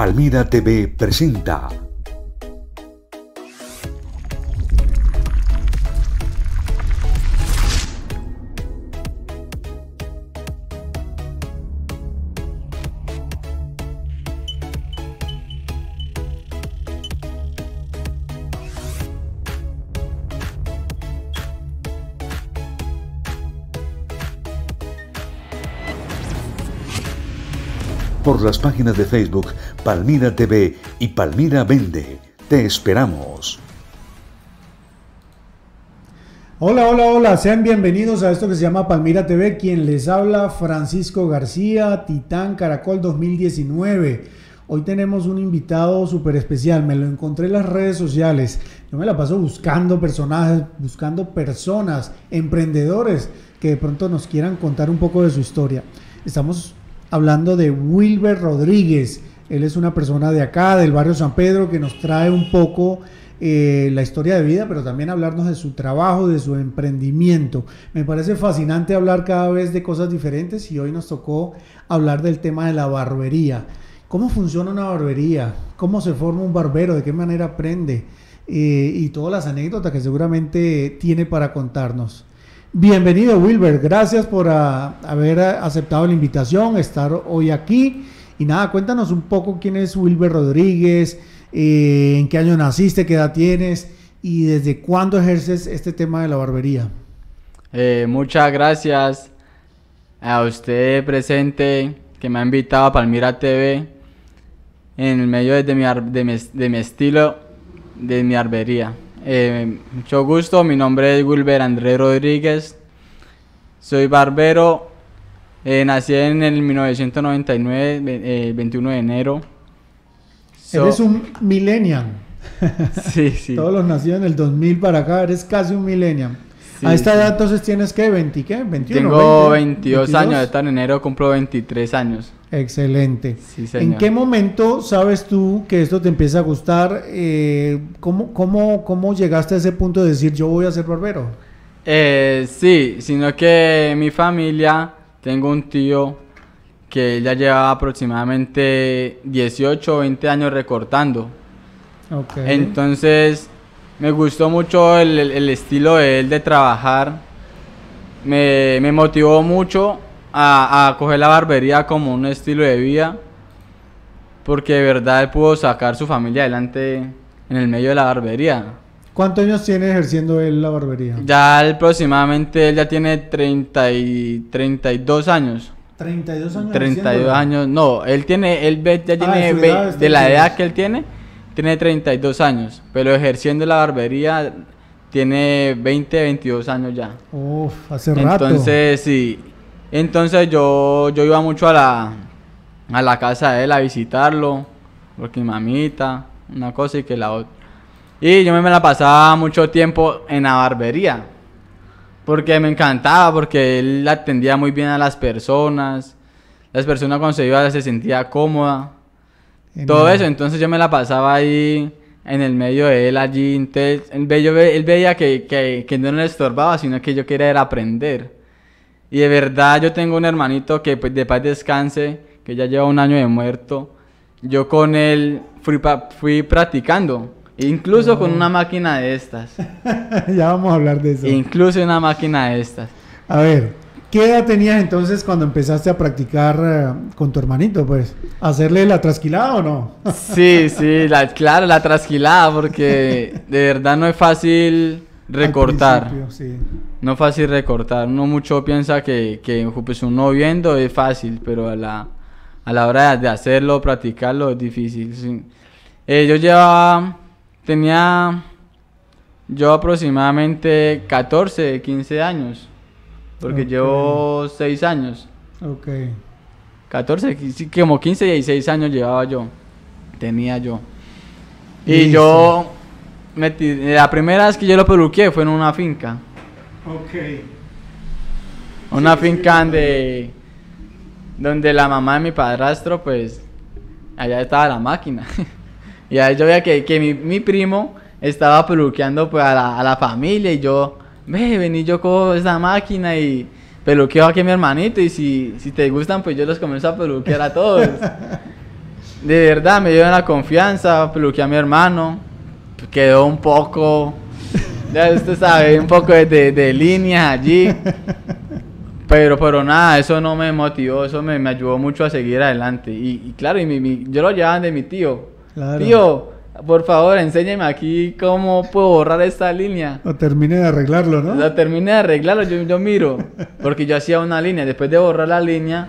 Palmira TV presenta las páginas de Facebook Palmira TV y Palmira Vende. Te esperamos. Hola, hola, hola, sean bienvenidos a esto que se llama Palmira TV. Quien les habla, Francisco García, Titán Caracol 2019. Hoy tenemos un invitado súper especial, me lo encontré en las redes sociales. Yo me la paso buscando personajes, buscando personas, emprendedores que de pronto nos quieran contar un poco de su historia. Estamos hablando de Wilber Rodríguez. Él es una persona de acá, del barrio San Pedro, que nos trae un poco eh, la historia de vida, pero también hablarnos de su trabajo, de su emprendimiento. Me parece fascinante hablar cada vez de cosas diferentes y hoy nos tocó hablar del tema de la barbería. ¿Cómo funciona una barbería? ¿Cómo se forma un barbero? ¿De qué manera aprende? Eh, y todas las anécdotas que seguramente tiene para contarnos. Bienvenido Wilber, gracias por ah, haber aceptado la invitación, estar hoy aquí. Y nada, cuéntanos un poco quién es Wilber Rodríguez, eh, en qué año naciste, qué edad tienes y desde cuándo ejerces este tema de la barbería. Eh, muchas gracias a usted presente que me ha invitado a Palmira TV en el medio de mi, de mi estilo, de mi barbería. Eh, mucho gusto, mi nombre es Wilber Andrés Rodríguez, soy barbero, eh, nací en el 1999, 21 eh, de enero. eres un millennial. sí, sí. Todos los nacidos en el 2000 para acá, eres casi un millennial. a esta edad entonces tienes que 20, ¿qué? 21. Tengo 22, años, esta en enero cumplo 23 años. Excelente. ¿En qué momento sabes tú que esto te empieza a gustar? Eh, ¿cómo, cómo, cómo, llegaste a ese punto de decir yo voy a ser barbero? Eh, sí, sino que mi familia, tengo un tío que ya lleva aproximadamente 18 o 20 años recortando. Okay. Entonces me gustó mucho el, el, estilo de él de trabajar. Me, me motivó mucho a, coger la barbería como un estilo de vida, porque de verdad él pudo sacar su familia adelante en el medio de la barbería. ¿Cuántos años tiene ejerciendo él la barbería? Ya aproximadamente él ya tiene 30 y 32 años. 32 años. 32 años, no, él tiene, él ya ah, tiene, de la edad que él tiene, tiene 32 años, pero ejerciendo la barbería tiene 20, 22 años ya. Uf, hace rato. Entonces, sí, entonces yo, yo iba mucho a la, a la casa de él a visitarlo, porque mi mamita, una cosa y que la otra. Y yo me la pasaba mucho tiempo en la barbería, porque me encantaba, porque él atendía muy bien a las personas, las personas cuando se iba se sentía cómoda, todo eso, entonces yo me la pasaba ahí en el medio de él allí, entonces él, veía que, que, que no le estorbaba, sino que yo quería era aprender. Y de verdad yo tengo un hermanito que pues, de paz descanse, que ya lleva un año de muerto. Yo con él fui, fui practicando, incluso con una máquina de estas. ya vamos a hablar de eso. Incluso una máquina de estas. A ver, ¿qué edad tenías entonces cuando empezaste a practicar eh, con tu hermanito? Pues, ¿hacerle la trasquilada o no? sí, sí, la, claro, la trasquilada, porque de verdad no es fácil recortar. No fácil recortar. Uno mucho piensa que, que pues uno viendo es fácil, pero a la, a la hora de hacerlo, practicarlo es difícil. Eh, yo llevaba, tenía yo aproximadamente 14, 15 años, porque llevo 6 años. Ok. 14, como 15, 16 años llevaba yo, tenía yo. Y yo la primera vez que yo lo peluqué fue en una finca. Ok. Una finca donde, donde la mamá de mi padrastro, pues, allá estaba la máquina. y ahí yo veía que, que mi, mi, primo estaba peluqueando pues, a, la, a la familia y yo, ve, vení, yo cojo esa máquina y peluqueo aquí a mi hermanito y si, si te gustan, pues yo los comienzo a peluquear a todos. de verdad me dio la confianza, peluqué a mi hermano, quedó un poco, ya usted sabe, un poco de, de, de líneas allí. Pero, pero nada, eso no me motivó, eso me, me ayudó mucho a seguir adelante. Y, y claro, y mi, mi- yo lo llevaban de mi tío. Claro. Tío, por favor, enséñeme aquí cómo puedo borrar esta línea. O termine de arreglarlo, ¿no? Lo terminé de arreglarlo, yo, yo miro. Porque yo hacía una línea, después de borrar la línea,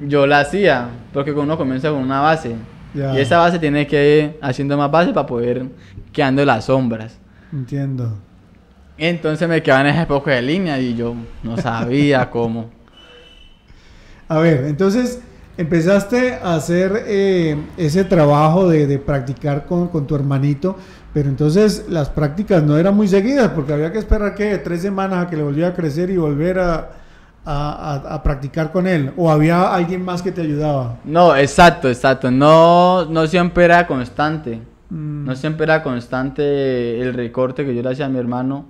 yo la hacía. Porque uno comienza con una base. Ya. Y esa base tiene que ir haciendo más base para poder quedando las sombras. Entiendo. Entonces me quedaban ese poco de línea y yo no sabía cómo. A ver, entonces empezaste a hacer eh, ese trabajo de, de practicar con, con tu hermanito, pero entonces las prácticas no eran muy seguidas porque había que esperar que tres semanas a que le volviera a crecer y volver a, a- a- a practicar con él. O había alguien más que te ayudaba. No, exacto, exacto. No, no siempre era constante. Mm, No siempre era constante el recorte que yo le hacía a mi hermano,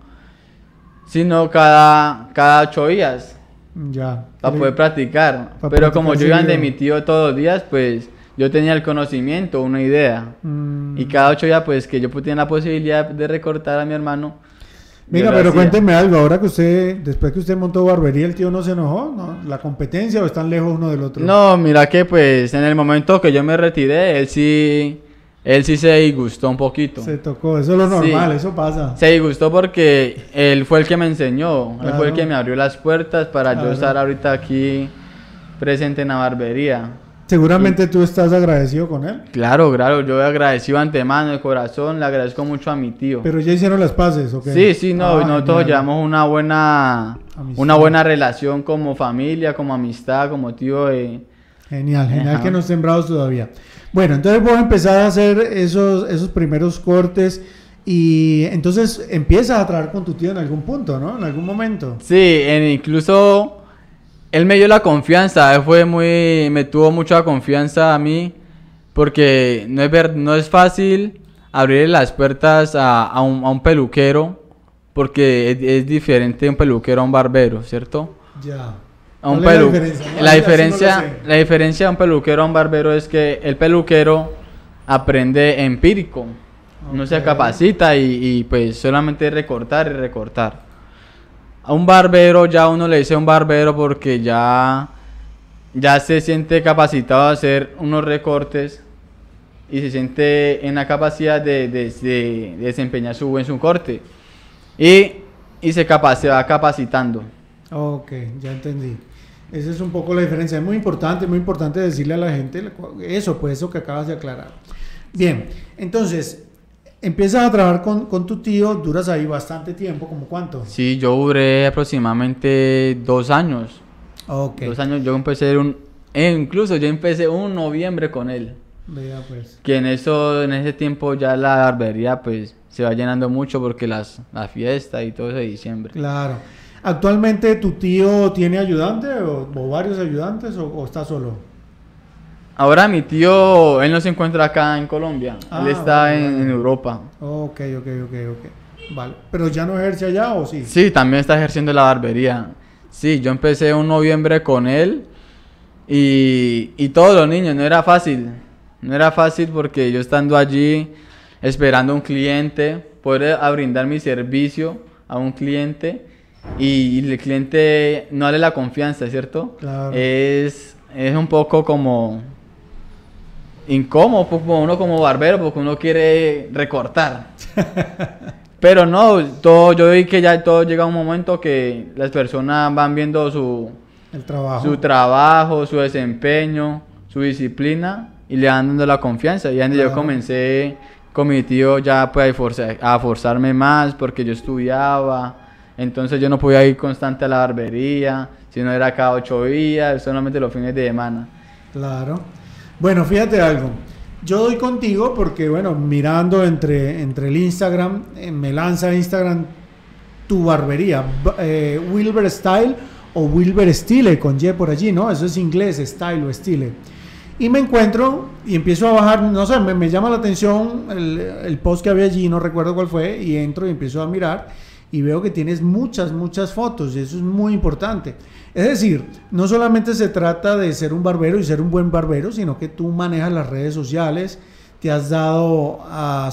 sino cada, cada ocho días Ya. para poder practicar. para Pero como yo practicar iba de mi tío todos los días, pues yo tenía el conocimiento, una idea. Mm. Y cada ocho días, pues que yo tenía la posibilidad de recortar a mi hermano. Venga, lo pero hacía. cuénteme algo, ahora que usted, después que usted montó barbería, el tío no se enojó, ¿no? ¿La competencia o están lejos uno del otro? No, mira que pues en el momento que yo me retiré, él sí, él sí se disgustó un poquito. Se tocó, eso es lo Sí. normal, eso pasa. Se disgustó porque él fue el que me enseñó, él fue el que me abrió las puertas para Claro. yo estar ahorita aquí presente en la barbería. Seguramente tú estás agradecido con él, Claro, claro, yo agradecido antemano de corazón, le agradezco mucho a mi tío. pero ya hicieron las paces, ¿ok? Sí, sí, no, Ah, nosotros llevamos una buena, Amistad. una buena relación como familia, como amistad, como tío. Genial, genial Ajá. que no estén bravos todavía. Bueno, entonces vos empezás a hacer esos, esos primeros cortes y entonces empiezas a trabajar con tu tío en algún punto, ¿no? En algún momento. Sí, en- incluso él me dio la confianza, él fue muy, me tuvo mucha confianza a mí, porque no es, ver, no es fácil abrir las puertas a, a un, a un peluquero, porque es, es diferente un peluquero a un barbero, ¿cierto? Ya. A un ¿Cuál es la pelu- diferencia? La no diferencia, la diferencia de un peluquero a un barbero es que el peluquero aprende empírico, no se capacita y, y, pues solamente recortar y recortar. A un barbero ya uno le dice a un barbero porque ya, ya se siente capacitado a hacer unos recortes y se siente en la capacidad de, de- de- de desempeñar su buen su corte y, y se, capa- se va capacitando. Ok, ya entendí. Esa es un poco la diferencia. Es muy importante, muy importante decirle a la gente eso, pues eso que acabas de aclarar. Bien, entonces, empiezas a trabajar con, con tu tío, duras ahí bastante tiempo, ¿como cuánto? Sí, yo duré aproximadamente dos años. Ok, Dos años, yo empecé un... eh, incluso yo empecé un noviembre con él. vea pues. Que en eso, en ese tiempo ya la barbería pues se va llenando mucho porque las, la fiesta y todo eso de diciembre. Claro. ¿Actualmente tu tío tiene ayudante o, o varios ayudantes o, o está solo? Ahora mi tío, él no se encuentra acá en Colombia, Ah, él está vale, en, vale. en Europa. Ok, ok, ok, ok. Vale. ¿Pero ya no ejerce allá o sí? Sí, también está ejerciendo la barbería. Sí, yo empecé un noviembre con él y, y todos los niños, no era fácil. No era fácil porque yo estando allí esperando a un cliente, poder a brindar mi servicio a un cliente y, y el cliente no darle la confianza, ¿cierto? Claro. Es, es un poco como incómodo, como uno como barbero, porque uno quiere recortar. Pero no, todo, yo vi que ya todo llega a un momento que las personas van viendo su, El trabajo. su trabajo, su desempeño, su disciplina y le van dando la confianza. Y donde yo Claro. comencé con mi tío ya pues, a forzarme más porque yo estudiaba. Entonces yo no podía ir constante a la barbería, sino era cada ocho días, solamente los fines de semana. Claro. Bueno, fíjate algo. Yo doy contigo porque, bueno, mirando entre, entre el Instagram, eh, me lanza Instagram tu barbería, eh, Wilber Style o Wilber Style con Y por allí, ¿no? Eso es inglés, Style o Style. Y me encuentro y empiezo a bajar, no sé, me, llama la atención el post que había allí, no recuerdo cuál fue, y entro y empiezo a mirar. Y veo que tienes muchas, muchas fotos y eso es muy importante. Es decir, no solamente se trata de ser un barbero y ser un buen barbero, sino que tú manejas las redes sociales, te has dado a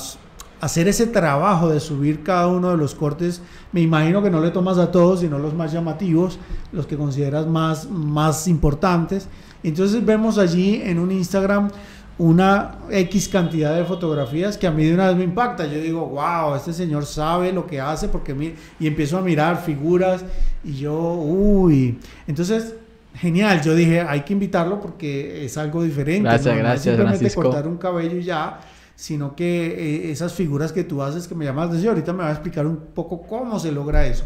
hacer ese trabajo de subir cada uno de los cortes. Me imagino que no le tomas a todos, sino los más llamativos, los que consideras más, más importantes. Entonces vemos allí en un Instagram una X cantidad de fotografías que a mí de una vez me impacta. Yo digo, wow, este señor sabe lo que hace porque y empiezo a mirar figuras y yo, uy, entonces genial. Yo dije, hay que invitarlo porque es algo diferente. Gracias, gracias. simplemente cortar un cabello y ya, sino que eh, esas figuras que tú haces que me llaman la atención. Ahorita me va a explicar un poco cómo se logra eso.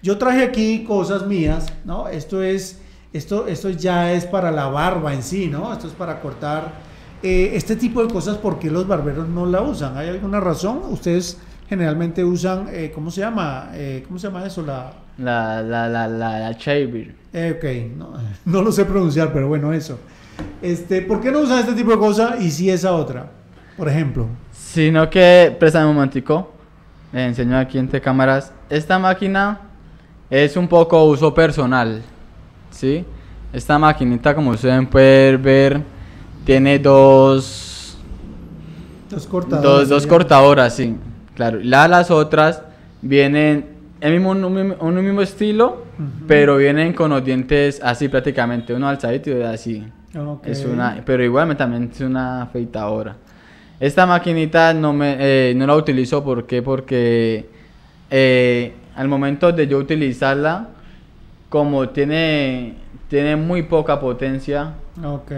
Yo traje aquí cosas mías, ¿no? Esto es, esto, esto ya es para la barba en sí, ¿no? Esto es para cortar eh, este tipo de cosas, ¿por qué los barberos no la usan? ¿Hay alguna razón? Ustedes generalmente usan, eh, ¿cómo se llama? Eh, ¿Cómo se llama eso? La, la, la, la, la, la ok, no, no, lo sé pronunciar, pero bueno, eso. Este, ¿Por qué no usan este tipo de cosas y si esa otra? Por ejemplo. Sino que, préstame un momentico, le enseño aquí entre cámaras. Esta máquina es un poco uso personal, ¿sí? Esta maquinita, como ustedes pueden ver, tiene dos. Dos cortadoras. Dos, cortadoras, sí. Claro. las otras vienen el mismo, un, mismo estilo, pero vienen con los dientes así prácticamente, uno alzadito y así. Es una, pero igualmente también es una afeitadora. Esta maquinita no, me, eh, no la utilizo ¿por porque eh, al momento de yo utilizarla, como tiene, tiene muy poca potencia,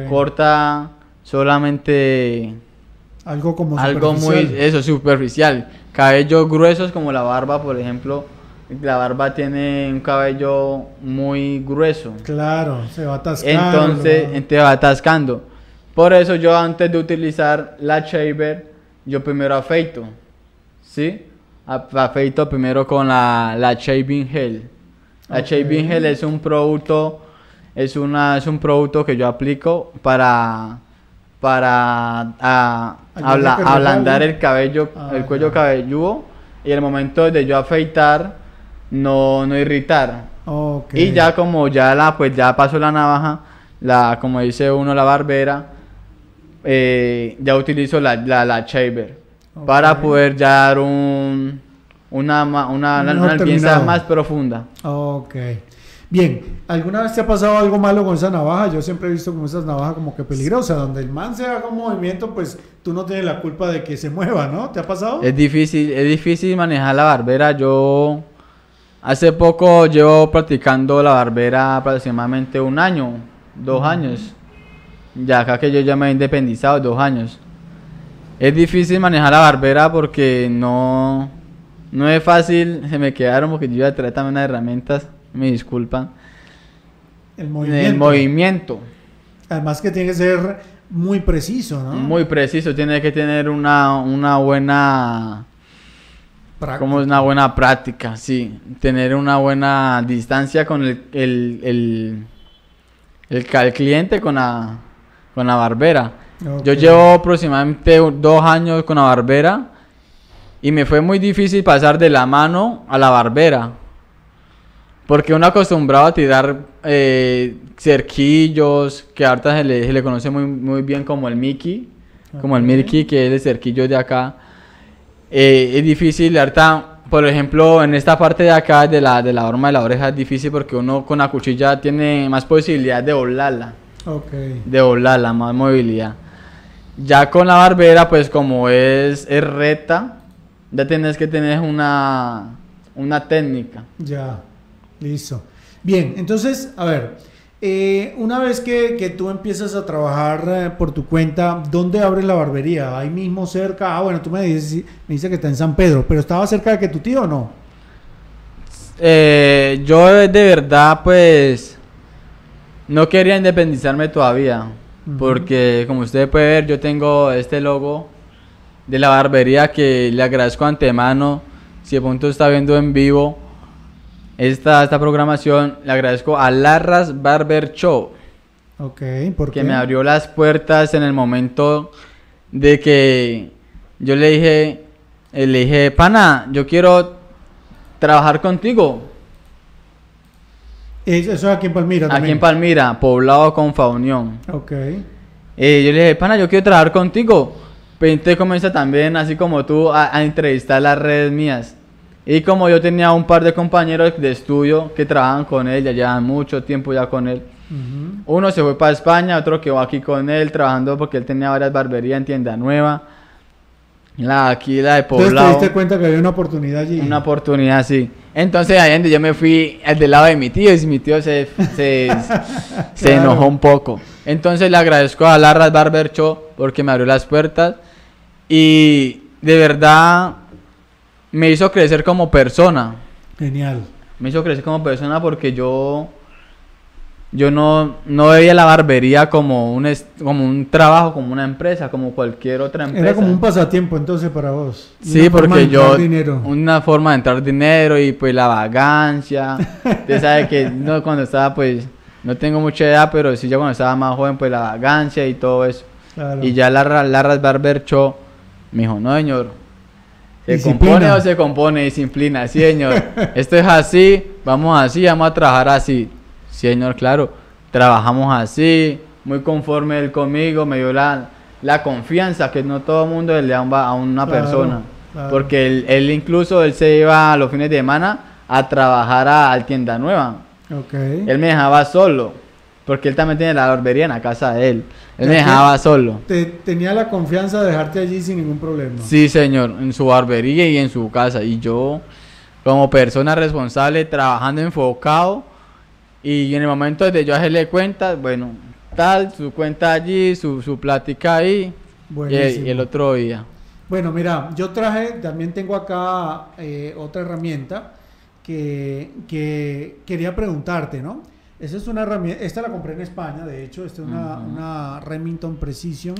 corta solamente algo como algo muy eso superficial. Cabellos gruesos como la barba por ejemplo. La barba tiene un cabello muy grueso. Claro se va atascando. Entonces te va atascando. Por eso yo antes de utilizar la shaver yo primero afeito sí afeito primero con la, la shaving gel. La shaving gel es un producto es una es un producto que yo aplico para para a, ablandar el cabello, ah, el cuello cabelludo y el momento de yo afeitar no, no irritar. Y ya como ya la pues ya pasó la navaja, la como dice uno la barbera, eh, ya utilizo la, la, la shaver para poder ya dar un una, una, una, más profunda. Ok. Bien, ¿alguna vez te ha pasado algo malo con esa navaja? Yo siempre he visto como esas navajas como que peligrosas, donde el man se haga un movimiento, pues tú no tienes la culpa de que se mueva, ¿no? ¿Te ha pasado? Es difícil, es difícil manejar la barbera. Yo hace poco llevo practicando la barbera aproximadamente un año, dos años. Ya acá que yo ya me he independizado, dos años. Es difícil manejar la barbera porque no, no es fácil, se me quedaron porque yo ya trae también unas herramientas me disculpan. El movimiento. El movimiento. Además que tiene que ser muy preciso, ¿no? Muy preciso, tiene que tener una, una buena... Como una buena práctica, sí. Tener una buena distancia con el, el, el, cliente, con la, con la barbera. Yo llevo aproximadamente dos años con la barbera y me fue muy difícil pasar de la mano a la barbera. Porque uno acostumbrado a tirar eh, cerquillos, que ahorita se le, se le conoce muy, muy, bien como el Mickey, como el Mickey, que es el cerquillo de acá. Eh, es difícil, ahorita, por ejemplo, en esta parte de acá de la, de la horma de la oreja es difícil porque uno con la cuchilla tiene más posibilidad de volarla. Okay. De volarla, más movilidad. Ya con la barbera, pues como es, es recta, ya tienes que tener una, una técnica. Ya. Listo. Bien, entonces, a ver, eh, una vez que, tú empiezas a trabajar eh, por tu cuenta, ¿dónde abres la barbería? ¿Ahí mismo cerca? Ah, bueno, tú me dices, me dices que está en San Pedro, pero ¿estaba cerca de que tu tío o no? Eh, yo de verdad, pues, no quería independizarme todavía, porque como usted puede ver, yo tengo este logo de la barbería que le agradezco antemano. Si de punto está viendo en vivo, esta, esta programación le agradezco a Larras Barber Show. Ok, ¿por Que me abrió las puertas en el momento de que yo le dije, eh, le dije, pana, yo quiero trabajar contigo. Es- Eso es aquí en Palmira Aquí también. en Palmira, poblado con Faunión. Ok. Eh, yo le dije, pana, yo quiero trabajar contigo. Pero entonces comienza también, así como tú, a, a entrevistar las redes mías. Y como yo tenía un par de compañeros de estudio que trabajan con él, ya llevan mucho tiempo ya con él. Ujú. Uno se fue para España, otro quedó aquí con él trabajando porque él tenía varias barberías en tienda nueva. La aquí, la de Entonces te Poblado. diste cuenta que había una oportunidad allí. Una oportunidad, sí. Entonces ahí donde yo me fui al del lado de mi tío y mi tío se, se, se Claro. enojó un poco. Entonces le agradezco a Larras Barber Show porque me abrió las puertas y de verdad me hizo crecer como persona. Genial. Me hizo crecer como persona porque yo yo no, no veía la barbería como un, como un trabajo, como una empresa, como cualquier otra empresa. Era como un pasatiempo entonces para vos. Sí, porque yo dinero. una forma de entrar dinero y pues la vagancia. Usted sabe que no cuando estaba pues no tengo mucha edad, pero sí ya cuando estaba más joven pues la vagancia y todo eso. Claro. Y ya Larra, Larras Barber Show me dijo, "No, señor. ¿Se Disciplina. compone o se compone disciplina? Sí, señor. Esto es así, vamos así, vamos a trabajar así. Sí, señor, claro. Trabajamos así, muy conforme él conmigo, me dio la, la confianza que no todo el mundo le da a un- a una Claro, persona. claro. Porque él, él incluso él se iba a los fines de semana a trabajar a, a tienda nueva. Ok. Él me dejaba solo, porque él también tiene la barbería en la casa de él. Él me dejaba solo. Te- tenía la confianza de dejarte allí sin ningún problema. Sí, señor, en su barbería y en su casa. Y yo, como persona responsable, trabajando enfocado, y en el momento de yo hacerle cuenta, bueno, tal, su cuenta allí, su, su plática ahí, y, Buenísimo. y el otro día. Bueno, mira, yo traje, también tengo acá eh, otra herramienta que, que quería preguntarte, ¿no? Esa es una herramienta, esta la compré en España, de hecho, esta es una, Remington Precision.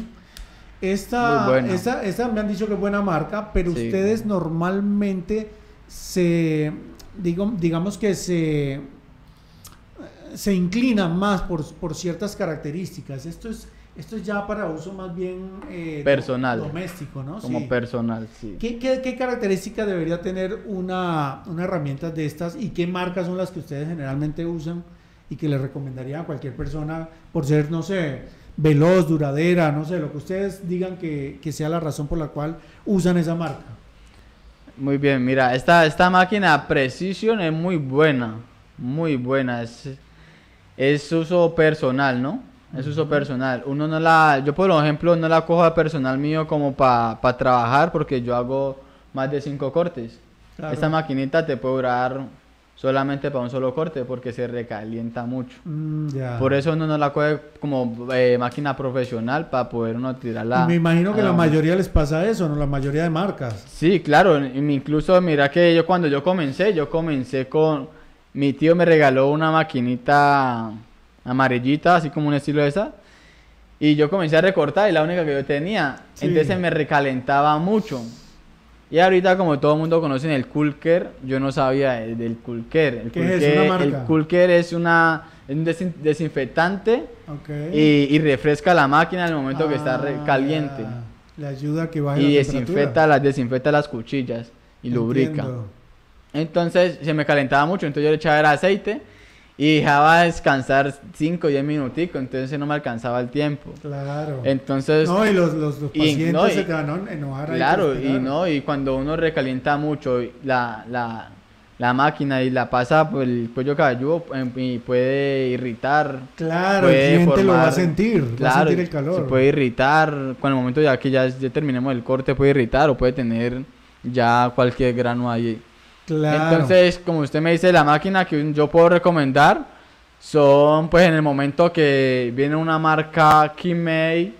Esta, esta, esta me han dicho que es buena marca, pero Sí. ustedes normalmente se, digo, digamos que se, se inclinan más por, por ciertas características. Esto es, esto es ya para uso más bien eh, Personal. doméstico, ¿no? Como Sí. personal, sí. ¿Qué, qué, qué características debería tener una, una herramienta de estas y qué marcas son las que ustedes generalmente usan y que les recomendarían a cualquier persona por ser, no sé, veloz, duradera, no sé, lo que ustedes digan que, que sea la razón por la cual usan esa marca? Muy bien, mira, esta, esta máquina Precision es muy buena, muy buena, es, es uso personal, ¿no? Es uso personal. Uno no la, yo por ejemplo no la cojo a personal mío como para trabajar porque yo hago más de cinco cortes. Claro. Esta maquinita te puede durar solamente para un solo corte porque se recalienta mucho. Mm. Por eso uno no la coge como eh, máquina profesional para poder uno tirarla. Y me imagino que a la la- mayoría les pasa eso, ¿no? La mayoría de marcas. Sí, claro, incluso mira que yo cuando yo comencé, yo comencé con, mi tío me regaló una maquinita amarillita, así como un estilo de esa, y yo comencé a recortar y la única que yo tenía, Sí. entonces me recalentaba mucho. Y ahorita como todo el mundo conoce el Kulker, yo no sabía de- del Kulker. El ¿Qué es Kulker- el marca? Kulker es una es un desin- desinfectante y, y refresca la máquina en el momento que está re- Ah, caliente. Le ayuda a que baje Y la desinfecta las, desinfecta las cuchillas y lubrica. Entonces se me calentaba mucho, entonces yo le echaba el aceite y dejaba descansar 5 o 10 minuticos, entonces no me alcanzaba el tiempo. Claro. Entonces, no, y los, los, los y- pacientes no, y- se te van a enojar claro, por y no, y cuando uno recalienta mucho la, la, la máquina y la pasa por el cuello cabelludo em, y puede irritar. Claro, el puede cliente lo va a formar- sentir, va a Claro, sentir el calor. Se puede irritar, con el momento ya que ya, ya terminemos el corte puede irritar o puede tener ya cualquier grano ahí. Entonces, como usted me dice, la máquina que yo puedo recomendar son, pues, en el momento que viene una marca Kimei,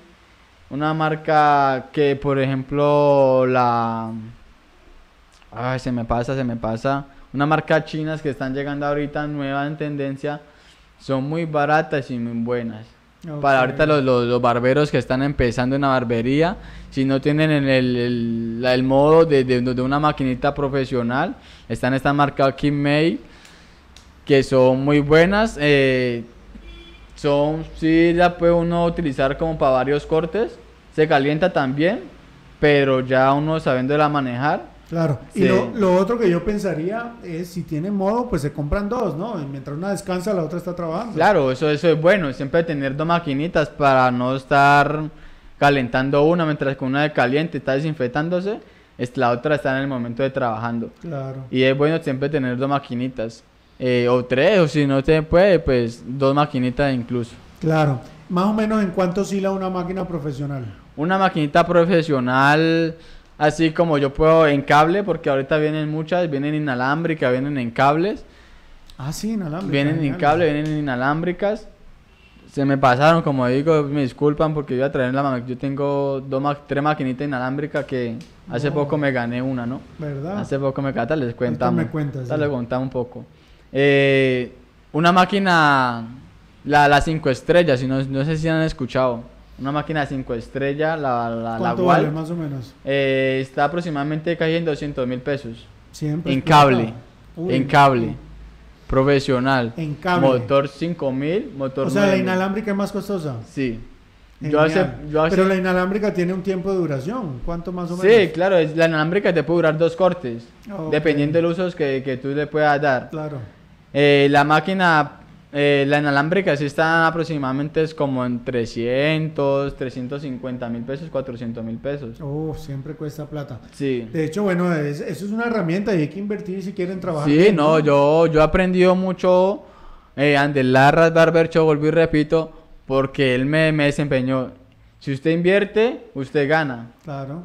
una marca que, por ejemplo, la... Ay, se me pasa, se me pasa. Una marca chinas que están llegando ahorita nueva en tendencia, son muy baratas y muy buenas. Para ahorita los, los, los barberos que están empezando en la barbería, si no tienen el, el, el- modo de, de, de una maquinita profesional, están esta marca Kimei, que son muy buenas. eh, son, sí la puede uno utilizar como para varios cortes. Se calienta también, pero ya uno sabiéndola manejar, Claro, y lo, lo otro que yo pensaría es si tiene modo, pues se compran dos, ¿no? Y mientras una descansa, la otra está trabajando. Claro, eso, eso es bueno, siempre tener dos maquinitas para no estar calentando una mientras que una de caliente está desinfectándose, es- la otra está en el momento de trabajando. Claro. Y es bueno siempre tener dos maquinitas, eh, o tres, o si no te puede, pues dos maquinitas incluso. Claro. Más o menos en cuánto oscila una máquina profesional. Una maquinita profesional, así como yo puedo en cable, porque ahorita vienen muchas, vienen inalámbricas, vienen en cables, Ah, sí, inalámbrica. vienen en cable, vienen inalámbricas. Se me pasaron, como digo, me disculpan porque iba a traer la Yo tengo dos ma- tres maquinitas inalámbricas que hace No. poco me gané una, ¿no? ¿Verdad? Hace poco me cata, les cuentamos. me cuentas, sí. les contamos un poco. Eh, una máquina, la, la 5 estrellas, si no, no sé si han escuchado. Una máquina 5 estrellas, la, la, ¿Cuánto vale más o menos? eh, está aproximadamente casi en 200 mil pesos. Siempre. En cable. Uy, en cable. Profesional. En cable. Motor 5000, motor O sea, la 9000. inalámbrica es más costosa. Sí. Yo hace, Genial. yo hace- Pero la inalámbrica tiene un tiempo de duración. ¿Cuánto más o Sí, menos? claro, es, la inalámbrica te puede durar dos cortes, Ok. dependiendo del uso que, que tú le puedas dar. Claro. Eh, la máquina, eh, la inalámbrica sí está aproximadamente es como en 300, 350 mil pesos, 400 mil pesos. Oh, siempre cuesta plata. Sí. De hecho, bueno, es- eso es una herramienta y hay que invertir si quieren trabajar. Sí, bien, no, yo, yo he aprendido mucho eh, ante Larras Barber Show, volví y repito, porque él me, me desempeñó. Si usted invierte, usted gana. Claro.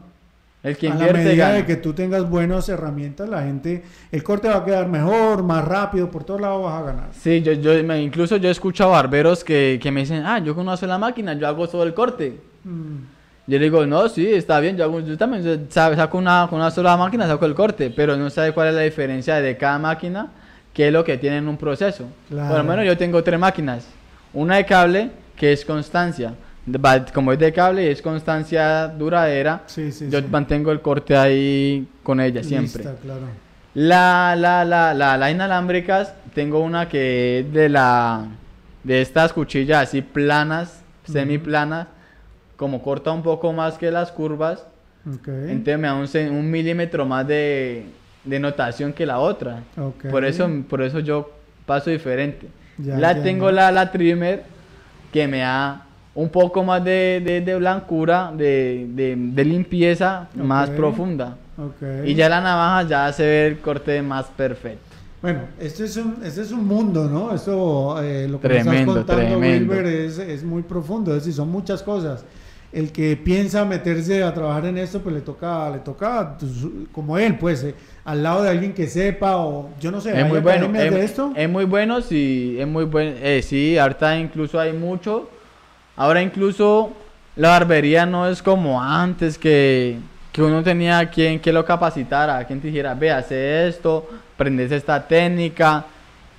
El que a la invierte medida gana. de que tú tengas buenas herramientas, la gente, el corte va a quedar mejor, más rápido, por todos lados vas a ganar. Sí, yo, yo incluso yo he escuchado barberos que, que me dicen, ah, yo con una sola máquina, yo hago todo el corte. Mm, Yo le digo, no, sí, está bien, yo, hago, yo también saco una, con una sola máquina, saco el corte, pero no sabe cuál es la diferencia de cada máquina, qué es lo que tiene en un proceso. Claro. Por lo menos yo tengo tres máquinas, una de cable, que es constancia, como es de cable y es constancia duradera, Sí, sí, yo sí. mantengo el corte ahí con ella siempre. Lista, claro. La, la, la, la, la inalámbricas, tengo una que es de la, de estas cuchillas así planas, semiplanas, como corta un poco más que las curvas, Ok. entonces me da un, un milímetro más de, de notación que la otra. Ok. Por eso, por eso yo paso diferente. Ya la entiendo. tengo la, la trimmer que me da un poco más de, de, de blancura, de, de, limpieza más profunda. Y ya la navaja ya se ve el corte más perfecto. Bueno, este es un, este es un mundo, ¿no? Esto, eh, lo que Tremendo, me estás contando, tremendo. Wilber, es, es muy profundo, es decir, son muchas cosas. El que piensa meterse a trabajar en esto, pues le toca, le toca, pues, como él, pues, eh, al lado de alguien que sepa, o yo no sé, Es ¿hay muy bueno. Es, de esto? es muy bueno, sí, es muy bueno. Eh, sí, ahorita incluso hay mucho. Ahora incluso la barbería no es como antes que, que uno tenía quien que lo capacitara, quien te dijera, ve, hace esto, aprendes esta técnica,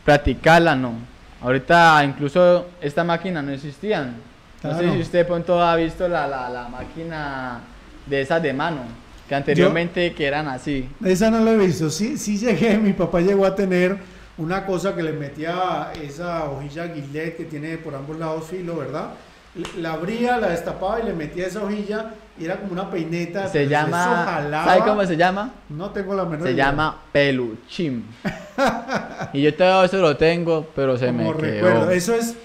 practicarla, no. Ahorita incluso esta máquina no existían. No sé Claro. si usted pronto ha visto la, la, la máquina de esas de mano, que anteriormente que eran así. Esa no la he visto. Sí, sí llegué, mi papá llegó a tener una cosa que le metía esa hojilla guillet que tiene por ambos lados filo, ¿verdad? La abría, la destapaba y le metía esa hojilla y era como una peineta. Se llama, jalaba. ¿sabe cómo se llama? No tengo la menor Se idea. llama peluchín. y yo todo eso lo tengo, pero se Como me recuerdo. quedó. Eso es.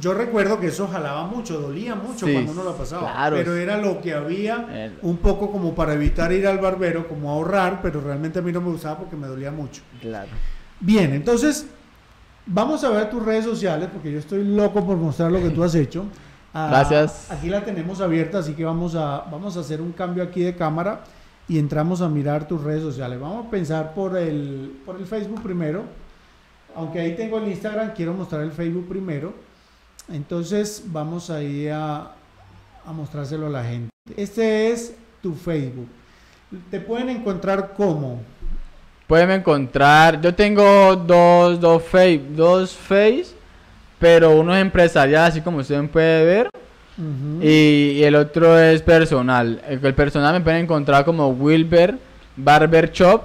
Yo recuerdo que eso jalaba mucho, dolía mucho Sí, cuando uno lo pasaba. claro. Pero era lo que había, El- un poco como para evitar ir al barbero, como ahorrar, pero realmente a mí no me gustaba porque me dolía mucho. Claro. Bien, entonces vamos a ver tus redes sociales porque yo estoy loco por mostrar lo que tú has hecho. Ah, Gracias. Aquí la tenemos abierta, así que vamos a, vamos a hacer un cambio aquí de cámara y entramos a mirar tus redes sociales. Vamos a pensar por el, por el Facebook primero. Aunque ahí tengo el Instagram, quiero mostrar el Facebook primero. Entonces vamos a ir a, a mostrárselo a la gente. Este es tu Facebook. Te pueden encontrar como Pueden encontrar, yo tengo dos, dos face, dos face, pero uno es empresarial, así como usted puede ver, y, y el otro es personal. El, el personal me pueden encontrar como Wilber Barber Shop,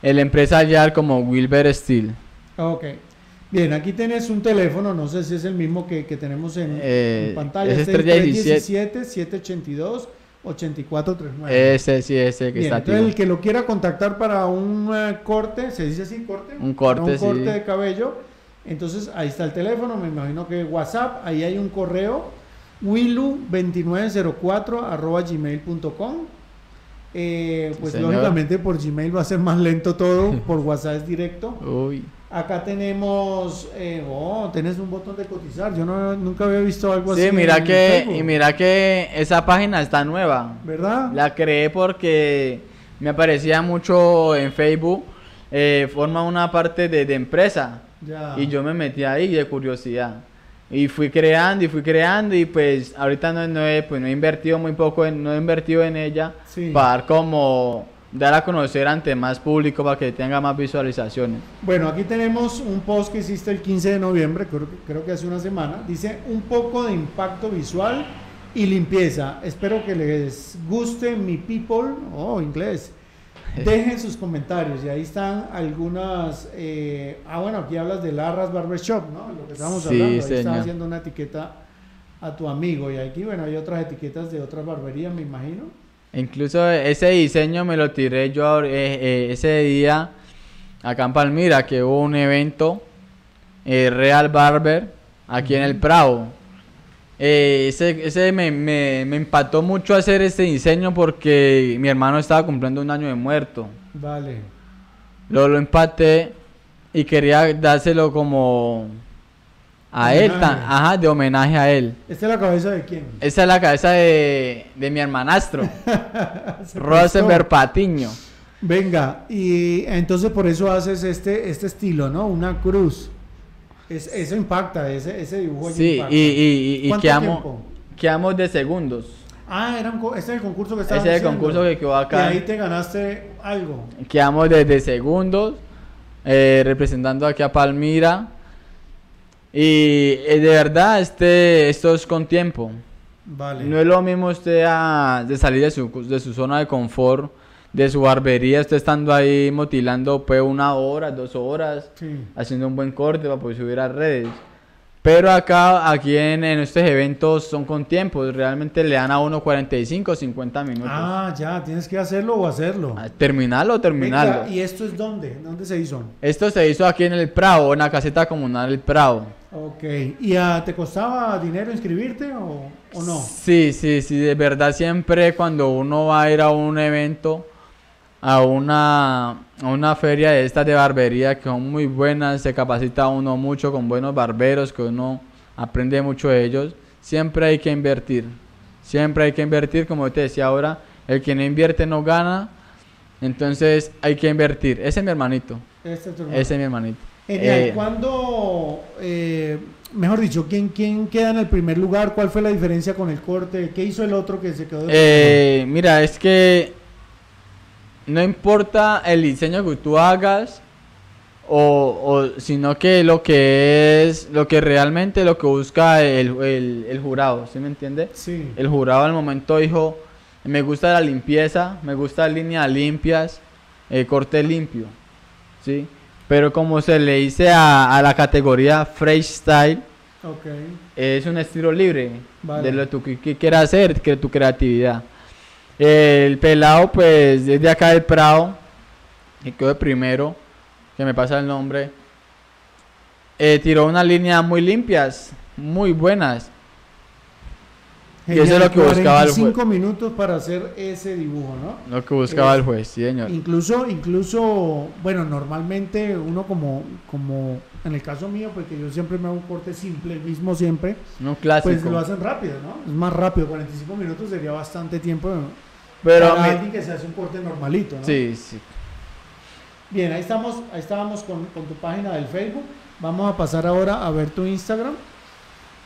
el empresarial como Wilber Steel. Ok. Bien, aquí tienes un teléfono, no sé si es el mismo que, que tenemos en, Eh, en pantalla. es Este estrella 317 782 8439. Ese sí, ese que Bien, está entonces el que lo quiera contactar para un eh, corte, ¿se dice así corte? Un corte, un sí. corte de cabello. Entonces ahí está el teléfono, me imagino que WhatsApp, ahí hay un correo, wilu2904 arroba gmail.com. Eh, pues señor. lógicamente por Gmail va a ser más lento todo, por WhatsApp es directo. Uy. Acá tenemos, eh, oh, tenés un botón de cotizar, yo no, nunca había visto algo así. Sí, mira que, y mira que esa página está nueva. ¿Verdad? La creé porque me aparecía mucho en Facebook. eh, forma una parte de, de empresa. Ya. Y yo me metí ahí de curiosidad. Y fui creando y fui creando y pues ahorita no, no he, pues, no he invertido muy poco, en, no he invertido en ella Sí. para dar como dar a conocer ante más público para que tenga más visualizaciones. Bueno, aquí tenemos un post que hiciste el 15 de noviembre, creo, creo que hace una semana. Dice un poco de impacto visual y limpieza. Espero que les guste mi people. Oh, inglés. Dejen sus comentarios y ahí están algunas. eh, ah, bueno, aquí hablas de Larras Barbershop, ¿no? Lo que estábamos Sí, hablando. Ahí señor. estás haciendo una etiqueta a tu amigo. Y aquí, bueno, hay otras etiquetas de otras barberías, me imagino. Incluso ese diseño me lo tiré yo eh, eh, ese día acá en Palmira, que hubo un evento eh, Real Barber aquí en el Prado. Eh, ese ese me, me, me impactó mucho hacer este diseño porque mi hermano estaba cumpliendo un año de muerto. Vale. Lo, lo empaté y quería dárselo como a él, ajá, de homenaje a él. ¿Esta es la cabeza de quién? Esa es la cabeza de, de mi hermanastro, Se Rosenberg. Patiño. Venga, y entonces por eso haces este, este estilo, ¿no? Una cruz. Es- eso impacta, ese, ese dibujo. allí Sí, impacta. y, y, y, y ¿Cuánto quedamos, quedamos de segundos. Ah, era un ese es el concurso que estabas Ese es el concurso que quedó acá. Y ahí te ganaste algo. Quedamos desde segundos eh, representando aquí a Palmira. Y eh, de verdad, este, esto es con tiempo. Vale. No es lo mismo usted a- de salir de su, de su zona de confort, de su barbería, usted estando ahí motilando pues una hora, dos horas, Sí. haciendo un buen corte para poder subir a redes. Pero acá, aquí en, en estos eventos son con tiempo, realmente le dan a uno 45, 50 minutos. Ah, ya, tienes que hacerlo o hacerlo. Ah, Terminarlo o terminarlo. Venga, ¿y esto es dónde? ¿Dónde se hizo? Esto se hizo aquí en el Prado, en la caseta comunal del Prado. Ok. ¿Y ah, te costaba dinero inscribirte o, o no? Sí, sí, sí, de verdad siempre cuando uno va a ir a un evento, a una, a una feria de estas de barbería que son muy buenas, se capacita uno mucho con buenos barberos, que uno aprende mucho de ellos, siempre hay que invertir, siempre hay que invertir, como te decía ahora, el que no invierte no gana, entonces hay que invertir. Ese es mi hermanito, Este es tu hermano. ese es mi hermanito. Genial. Eh, ¿Cuándo, eh, mejor dicho, ¿quién, quién queda en el primer lugar? ¿Cuál fue la diferencia con el corte? ¿Qué hizo el otro que se quedó? Eh, mira, es que no importa el diseño que tú hagas, o, o- sino que lo que es, lo que realmente lo que busca el, el- el jurado, ¿sí me entiende? Sí. El jurado al momento dijo, me gusta la limpieza, me gusta líneas limpias, eh, corte limpio, ¿sí? Pero como se le dice a, a la categoría freestyle, Ok. es un estilo libre Vale. de lo que, que quieras hacer, que tu creatividad. El pelado, pues, desde acá del Prado, que quedó de primero, que me pasa el nombre, eh, tiró unas líneas muy limpias, muy buenas. Y eso es lo que buscaba el jue- 45 minutos para hacer ese dibujo, ¿no? Lo que buscaba el juez, sí, señor. Incluso, incluso, bueno, normalmente uno como, como, en el caso mío, porque yo siempre me hago un corte simple, el mismo siempre, Un clásico. pues lo hacen rápido, ¿no? Es más rápido, 45 minutos sería bastante tiempo Pero para me- alguien que se hace un corte normalito, ¿no? sí, sí. Bien, ahí estamos, ahí estábamos con, con tu página del Facebook. Vamos a pasar ahora a ver tu Instagram.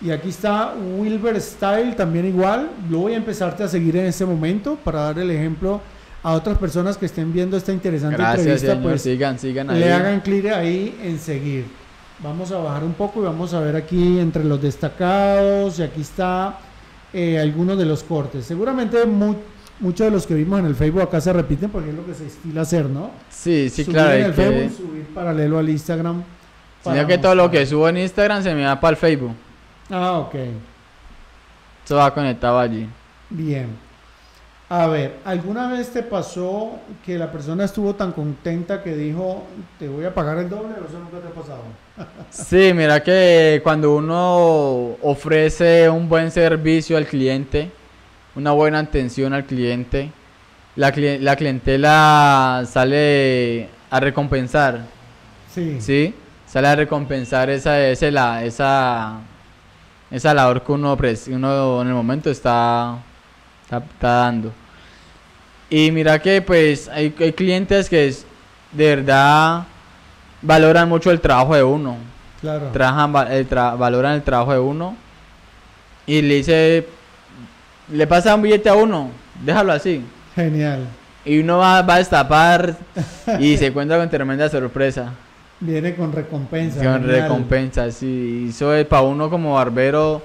Y aquí está Wilber Style, también igual. Lo voy a empezarte a seguir en este momento para dar el ejemplo a otras personas que estén viendo esta interesante Gracias, entrevista, señor. pues sigan, sigan ahí. le hagan clic ahí en seguir. Vamos a bajar un poco y vamos a ver aquí entre los destacados y aquí está eh, algunos de los cortes. Seguramente mu- muchos de los que vimos en el Facebook acá se repiten porque es lo que se estila hacer, ¿no? Sí, sí, subir claro. en el que- Facebook, subir paralelo al Instagram. Sino que todo lo que subo en Instagram se me va para el Facebook. Ah, ok. Eso va conectado allí. Bien. A ver, ¿alguna vez te pasó que la persona estuvo tan contenta que dijo, te voy a pagar el doble o eso nunca te ha pasado? Sí, mira que cuando uno ofrece un buen servicio al cliente, una buena atención al cliente, la, cli- la clientela sale a recompensar, Sí. ¿sí? Sale a recompensar esa, ese la- esa, esa labor que uno, uno en el momento está, está, está dando. Y mira que pues hay, hay clientes que es- de verdad valoran mucho el trabajo de uno Claro. trabajan, va- el tra- valoran el trabajo de uno y le dice, le pasa un billete a uno, déjalo así. Genial. Y uno va, va a destapar y se encuentra con tremenda sorpresa, Viene con recompensa. con genial. recompensas. Y eso es para uno como barbero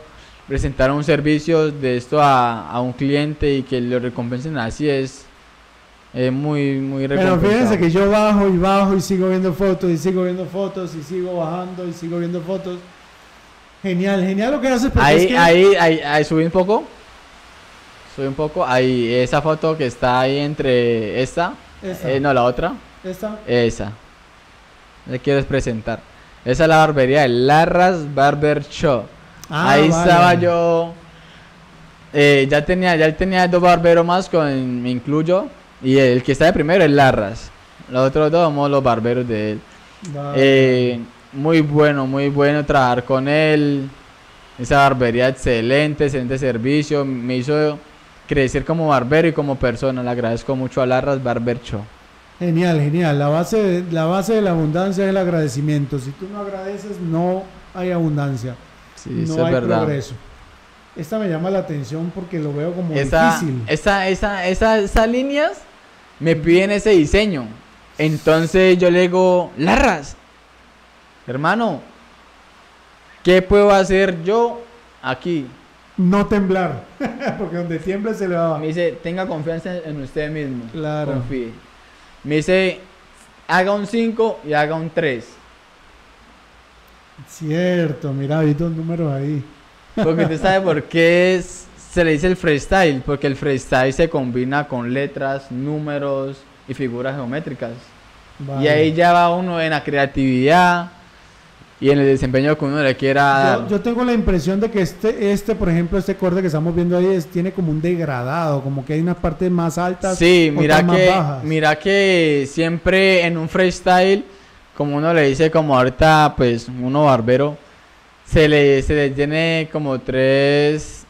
presentar un servicio de esto a, a un cliente y que lo recompensen así es, es muy, muy Pero recompensado. fíjense que yo bajo y bajo y sigo viendo fotos y sigo viendo fotos y sigo bajando y sigo viendo fotos. Genial, genial lo que haces Ahí, es que- ahí, ahí, ahí, subí un poco. Subí un poco. Ahí, esa foto que está ahí entre esta. Esta. eh, no, la otra. Esta. Esa. Le quieres presentar. Esa es la barbería de Larras Barber Shop. Ah, ahí vale. estaba yo. eh, ya tenía, ya tenía dos barberos más con me incluyo. Y el que está de primero es Larras. Los otros dos somos los barberos de él. Vale. Eh, muy bueno, muy bueno trabajar con él. Esa barbería excelente, excelente servicio. Me hizo crecer como barbero y como persona. Le agradezco mucho a Larras Barber Show. Genial, genial. La base, de, la base de la abundancia es el agradecimiento. Si tú no agradeces, no hay abundancia. Sí, no hay verdad. progreso. Esta me llama la atención porque lo veo como Esa, difícil. esa, esa, esas líneas me piden ese diseño. Entonces yo le digo, Larras, hermano, ¿qué puedo hacer yo aquí? No temblar. porque donde tiemble se le va. Me dice, tenga confianza en usted mismo. Claro. Confíe. Me dice, haga un 5 y haga un 3. Cierto, mira, vi dos números ahí. Porque usted sabe por qué es- se le dice el freestyle. Porque el freestyle se combina con letras, números y figuras geométricas. Y ahí ya va uno en la creatividad y en el desempeño que uno le quiera dar. Yo, yo tengo la impresión de que este, este, por ejemplo, este corte que estamos viendo ahí es, tiene como un degradado, como que hay unas partes más altas, Sí, otras mira más que, bajas. mira que siempre en un freestyle, como uno le dice, como ahorita, pues uno barbero, se le, se le tiene como tres,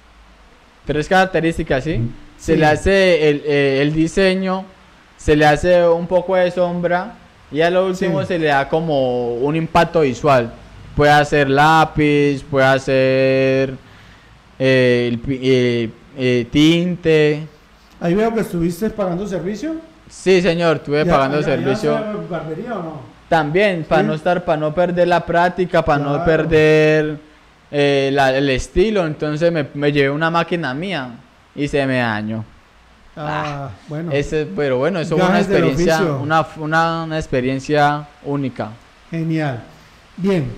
tres características, ¿sí? Se Sí. le hace el, eh, el diseño, se le hace un poco de sombra y a lo último Sí. se le da como un impacto visual. Puede hacer lápiz, puede hacer eh, eh, eh, tinte. Ahí veo que estuviste pagando servicio. Sí, señor, estuve pagando servicio. barbería o no? También, para no estar, para no perder la práctica, para no perder la- el estilo. Entonces me, me llevé una máquina mía y se me dañó. Ah, bueno. Ese, pero bueno, eso fue una experiencia, una, una, una experiencia única. Genial. Bien.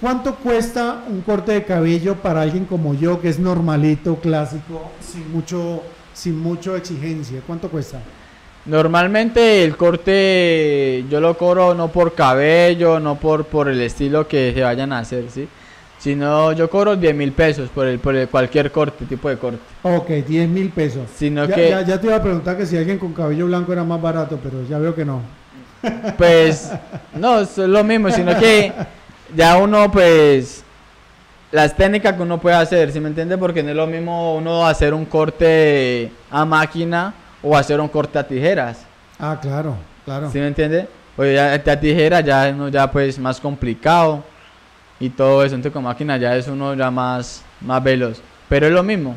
¿Cuánto cuesta un corte de cabello para alguien como yo, que es normalito, clásico, sin mucho, sin mucho exigencia? ¿Cuánto cuesta? Normalmente el corte yo lo cobro no por cabello, no por, por el estilo que se vayan a hacer, ¿sí? Sino yo cobro 10 mil pesos por, el, por el- cualquier corte, tipo de corte. Ok, 10 mil pesos. Sino ya, que- ya- ya te iba a preguntar que si alguien con cabello blanco era más barato, pero ya veo que no. Pues no, es lo mismo, sino que ya uno pues las técnicas que uno puede hacer, ¿sí me entiende? Porque no es lo mismo uno hacer un corte a máquina o hacer un corte a tijeras, Ah, claro, claro. ¿sí me entiende? Pues ya a tijera ya ya pues más complicado y todo eso, entonces con máquina ya es uno ya más, más veloz, pero es lo mismo,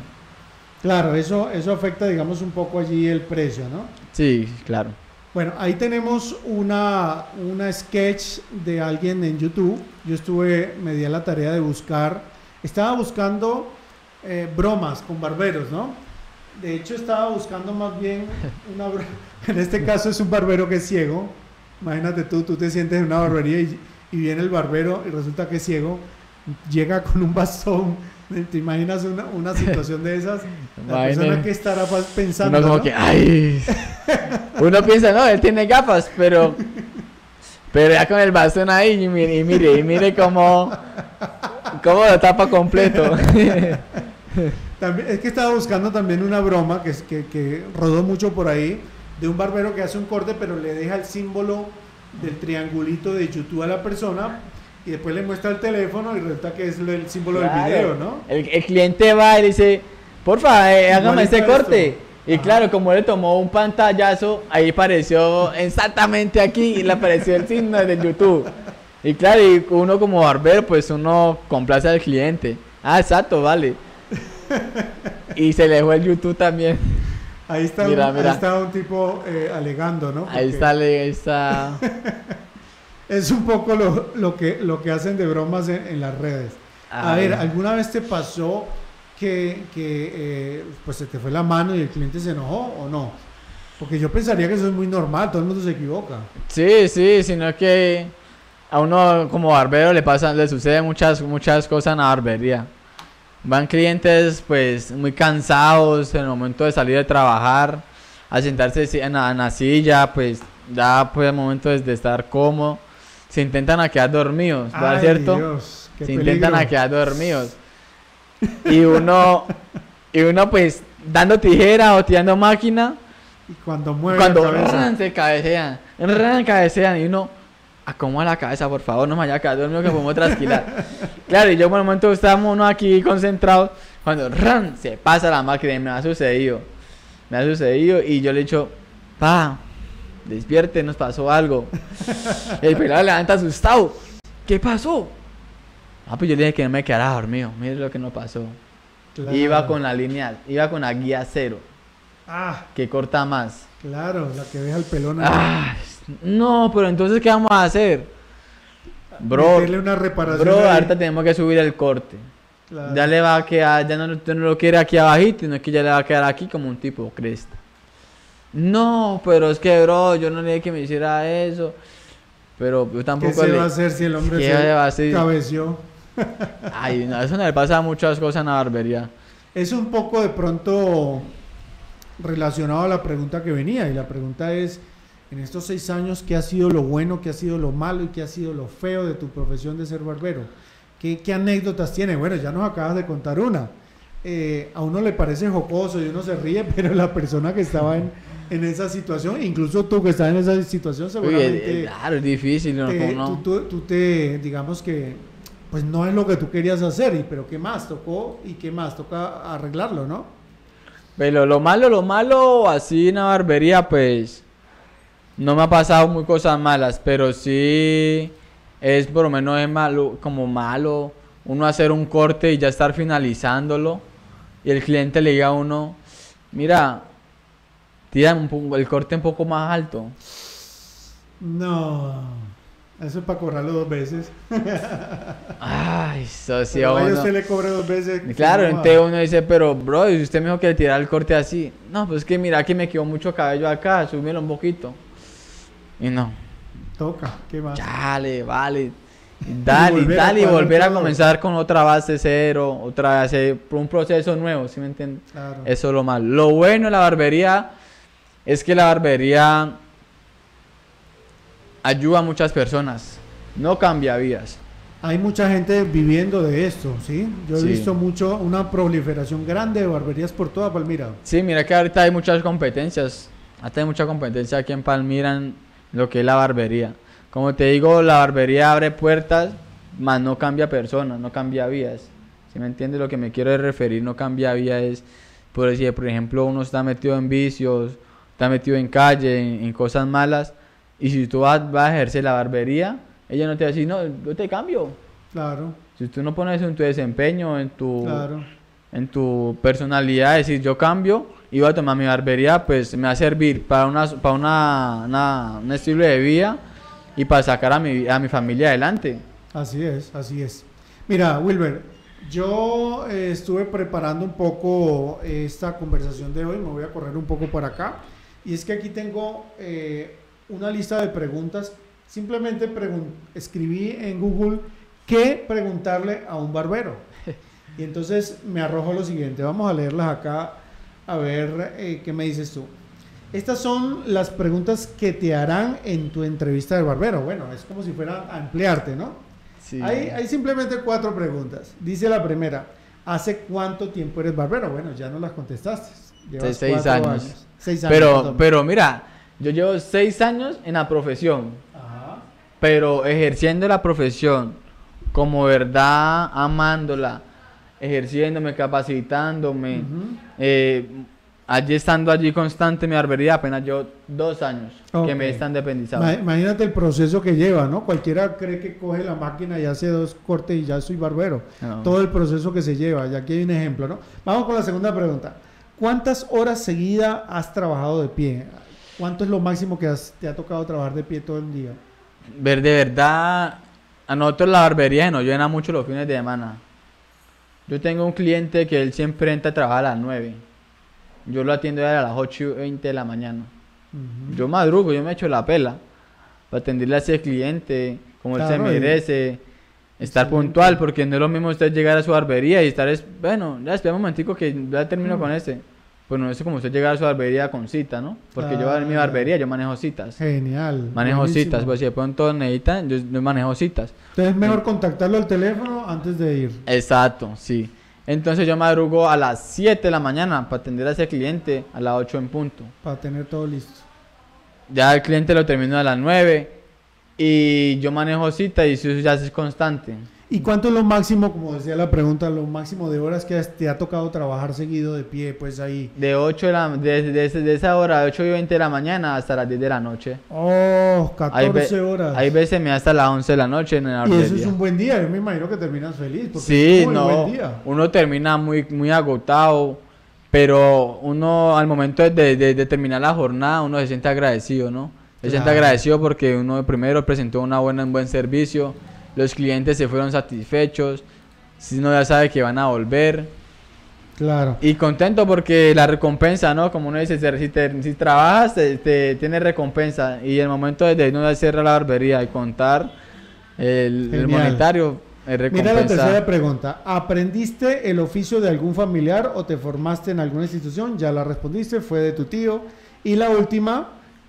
Claro, eso, eso afecta, digamos, un poco allí el precio, ¿no? sí, claro. Bueno, ahí tenemos una, una sketch de alguien en YouTube. Yo estuve, me di a la tarea de buscar, estaba buscando eh, bromas con barberos, ¿no? De hecho, estaba buscando más bien una... En este caso es un barbero que es ciego. Imagínate tú, tú te sientes en una barbería y, y viene el barbero y resulta que es ciego. Llega con un bastón ¿Te imaginas una, una situación de esas? La persona que estará pensando. Uno como que, ay. Uno piensa, no, él tiene gafas, pero. Pero ya con el bastón ahí, y mire, y mire, y mire cómo. cómo lo tapa completo. también, es que estaba buscando también una broma que, que, que rodó mucho por ahí de un barbero que hace un corte, pero le deja el símbolo del triangulito de YouTube a la persona y después le muestra el teléfono y resulta que es el símbolo del video, ¿no? El, cliente va y dice, porfa, eh, hágame este corte. Y claro, como le tomó un pantallazo, ahí apareció exactamente aquí y le apareció el signo de YouTube. Y claro, y uno como barbero, pues uno complace al cliente. Ah, exacto, vale. y se le dejó el YouTube también. Ahí está, un, Ahí está un tipo eh, alegando, ¿no? Ahí está, ahí está. es un poco lo, lo, que, lo que hacen de bromas en, las redes. A ver, ¿alguna vez te pasó que, que eh, pues se te fue la mano y el cliente se enojó o no? Porque yo pensaría que eso es muy normal, todo el mundo se equivoca. Sí, sí, sino que a uno como barbero le pasan, le sucede muchas, muchas cosas en la barbería. Van clientes pues muy cansados en el momento de salir de trabajar, a sentarse en la, silla, pues da pues el momento de estar cómodo. Se intentan a quedar dormidos, ¿verdad cierto? se intentan a quedar dormidos. Y uno, y uno pues dando tijera o tirando máquina. Y cuando mueve cuando se cabecean, cabecean y uno acomoda la cabeza, por favor, no me haya quedado dormido que podemos trasquilar. claro, y yo por el momento estábamos uno aquí concentrados, cuando ran, se pasa la máquina y me ha sucedido. Me ha sucedido y yo le he dicho, pa, despierte, nos pasó algo. el pelado levanta asustado. ¿Qué pasó? Ah, pues yo le dije que no me quedara dormido. Mire lo que nos pasó. Iba con la línea, iba con la guía cero. Ah. Que corta más. Claro, la que deja el pelón. Ah, no, pero entonces, ¿qué vamos a hacer? Bro, una reparación bro ahorita tenemos que subir el corte. Ya le va a quedar, ya no, no, lo quiere aquí abajito, no es que ya le va a quedar aquí como un tipo cresta. No, pero es que, bro, yo no le dije que me hiciera eso. Pero yo tampoco ¿Qué se va a hacer si el hombre se cabeció? Ay, no, eso no le pasa muchas cosas en la barbería. Es un poco de pronto relacionado a la pregunta que venía. Y la pregunta es, en estos seis años, ¿qué ha sido lo bueno, qué ha sido lo malo y qué ha sido lo feo de tu profesión de ser barbero? ¿Qué, qué anécdotas tiene? Bueno, ya nos acabas de contar una. Eh, a uno le parece jocoso y uno se ríe, pero la persona que estaba en, en esa situación, incluso tú que estás en esa situación, seguramente... claro, es difícil, ¿no? Tú, tú, te, digamos que, pues no es lo que tú querías hacer, y, pero ¿qué más tocó? ¿Y qué más? Toca arreglarlo, ¿no? Pero lo malo, lo malo, así en la barbería, pues no me ha pasado muy cosas malas, pero sí es por lo menos es malo, como malo uno hacer un corte y ya estar finalizándolo y el cliente le diga a uno, mira, tira el corte un poco más alto. No, eso es para cobrarlo dos veces. Ay, socio. Uno... usted le cobre dos veces. Claro, entonces uno dice, pero bro, si usted me dijo que tirar el corte así. No, pues es que mira, aquí me quedó mucho cabello acá, súbelo un poquito. Y no. Toca, ¿qué más? Dale, vale. Dale, y dale, y volver a comenzar con otra base cero, otra base, un proceso nuevo, ¿sí me entiendes? Claro. Eso es lo malo. Lo bueno de la barbería es que la barbería ayuda a muchas personas, no cambia vidas. Hay mucha gente viviendo de esto, ¿sí? Yo he visto mucho, una proliferación grande de barberías por toda Palmira. Sí, mira que ahorita hay muchas competencias, hasta hay mucha competencia aquí en Palmira lo que es la barbería. Como te digo, la barbería abre puertas, más no cambia personas, no cambia vías. Si me entiendes lo que me quiero referir, no cambia vías es, por decir, por ejemplo, uno está metido en vicios, está metido en calle, en, cosas malas, y si tú vas, a ejercer la barbería, ella no te va a decir, no, yo te cambio. Claro. Si tú no pones en tu desempeño, en tu, en tu personalidad, decir, yo cambio, iba a tomar mi barbería, pues me va a servir para, una, para una, un estilo de vida y para sacar a mi, a mi familia adelante. Así es, así es. Mira, Wilber, yo eh, estuve preparando un poco esta conversación de hoy, me voy a correr un poco por acá, y es que aquí tengo eh, una lista de preguntas, simplemente escribí en Google qué preguntarle a un barbero. Y entonces me arrojo lo siguiente, vamos a leerlas acá, a ver eh, qué me dices tú. Estas son las preguntas que te harán en tu entrevista de barbero. Bueno, es como si fuera a emplearte, ¿no? Sí. Hay, hay simplemente cuatro preguntas. Dice la primera, ¿hace cuánto tiempo eres barbero? Bueno, ya no las contestaste. Llevas seis cuatro años. Seis años. Pero, pero mira, yo llevo seis años en la profesión, Ajá. pero ejerciendo la profesión como verdad, amándola, ejerciéndome, capacitándome, eh, allí estando allí constante mi barbería, apenas yo dos años que me están independizado. Ma- Imagínate el proceso que lleva, ¿no? Cualquiera cree que coge la máquina y hace dos cortes y ya soy barbero. No. Todo el proceso que se lleva. Y aquí hay un ejemplo, ¿no? Vamos con la segunda pregunta. ¿Cuántas horas seguidas has trabajado de pie? ¿Cuánto es lo máximo que has- te ha tocado trabajar de pie todo el día? Ver, de verdad, a nosotros la barbería nos llena mucho los fines de semana. Yo tengo un cliente que él siempre entra a trabajar a las 9. Yo lo atiendo a las 8 y 20 de la mañana. Yo madrugo, yo me echo la pela para atenderle a ese cliente como él se Claro, merece. Estar puntual, porque no es lo mismo usted llegar a su barbería y estar, es, bueno, ya espera un momentico que ya termino Mm. con este. Pues no es como usted llegar a su barbería con cita, ¿no? Porque yo en mi Claro. barbería yo manejo citas. Genial. Manejo buenísimo. citas, pues si de pronto necesitan, yo, yo manejo citas. Entonces es mejor contactarlo al teléfono antes de ir. Exacto, sí. Entonces yo madrugo a las 7 de la mañana para atender a ese cliente a las 8 en punto. Para tener todo listo. Ya el cliente lo termino a las 9 y yo manejo cita y eso ya es constante. ¿Y cuánto es lo máximo, como decía la pregunta, lo máximo de horas que has- te ha tocado trabajar seguido de pie, pues ahí? De 8 de, la, de, de- de esa hora, de 8 y 20 de la mañana hasta las 10 de la noche. Oh, Hay, 14 ve- horas. hay veces me hasta las 11 de la noche en la y eso es un buen día, yo me imagino que terminas feliz. Porque Sí, es muy no, buen día. uno termina muy, muy agotado, pero uno al momento de, de- terminar la jornada, uno se siente agradecido, ¿no? Se siente agradecido porque uno primero presentó una buena, un buen servicio, los clientes se fueron satisfechos, si uno ya sabe que van a volver Claro. y contento porque la recompensa, ¿no? Como uno dice, si, te- si trabajas, te, te- tienes recompensa y el momento de uno cerrar la barbería y contar el, el monetario. Mira la tercera pregunta. ¿Aprendiste el oficio de algún familiar o te formaste en alguna institución? Ya la respondiste, fue de tu tío. Y la última,